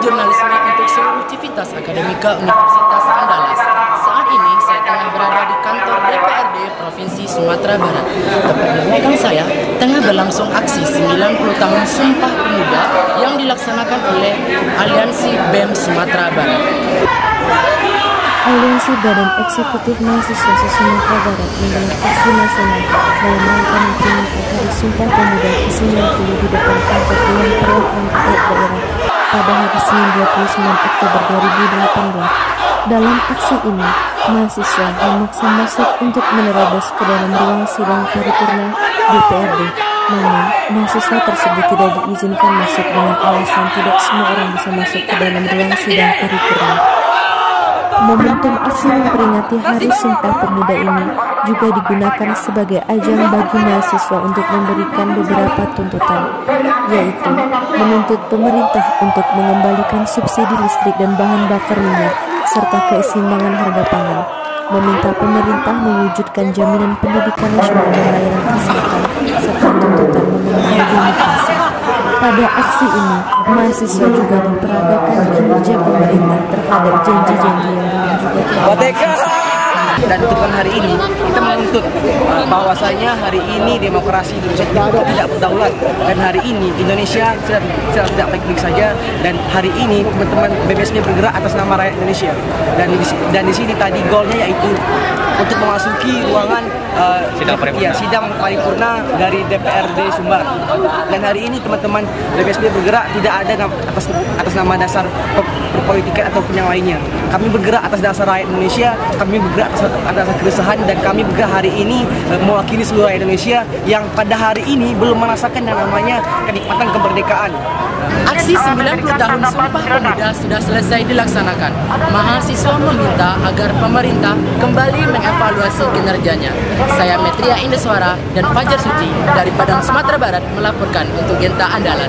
jurnalisme untuk seluruh aktivitas akademika Universitas Andalas. Saat ini saya tengah berada di kantor DPRD Provinsi Sumatera Barat. Tepat di belakang saya tengah berlangsung aksi 90 tahun Sumpah Pemuda yang dilaksanakan oleh Aliansi BEM Sumatera Barat. Aliansi Badan Eksekutif Mahasiswa Sumatera Barat menggelar aksi nasional dalam rangka memperingati Hari Sumpah Pemuda ke-90 di depan kantor Dewan Perwakilan Rakyat Daerah pada hari Senin 29 Oktober 2018. Dalam aksi ini, mahasiswa memaksa masuk untuk menerobos ke dalam ruang sidang paripurna DPRD. Namun, mahasiswa tersebut tidak diizinkan masuk dengan alasan tidak semua orang bisa masuk ke dalam ruang sidang paripurna. Momentum aksi memperingati Hari Sumpah Pemuda ini juga digunakan sebagai ajang bagi mahasiswa untuk memberikan beberapa tuntutan, yaitu menuntut pemerintah untuk mengembalikan subsidi listrik dan bahan bakar minyak, serta keseimbangan harga pangan, meminta pemerintah mewujudkan jaminan pendidikan nasional dan layanan kesehatan, serta tuntutan mengenai demokrasi. Pada aksi ini, mahasiswa juga memperagakan kinerja pemerintah terhadap janji-janji yang terrealisasi. dan tuntutan hari ini kita menuntut uh, bahwasanya hari ini demokrasi Indonesia tidak tidak berdaulat. Dan hari ini Indonesia sudah, sudah tidak baik-baik saja. Dan hari ini teman-teman BBSP bergerak atas nama rakyat Indonesia. Dan dan di sini tadi golnya yaitu untuk memasuki ruangan uh, sidang paripurna. Ya, sidang paripurna dari DPRD Sumbar dan hari ini teman-teman BBSP bergerak tidak ada atas atas nama dasar perpolitikan ataupun yang lainnya kami bergerak atas dasar rakyat Indonesia kami bergerak atas atas keresahan dan kami bergerak hari ini uh, mewakili seluruh rakyat Indonesia yang pada hari ini belum merasakan yang namanya kenikmatan kemerdekaan. Aksi 90 tahun Sumpah Pemuda sudah selesai dilaksanakan. Mahasiswa meminta agar pemerintah kembali mengevaluasi kinerjanya. Saya Metria Indeswara dan Fajar Suci dari Padang Sumatera Barat melaporkan untuk Genta Andalas.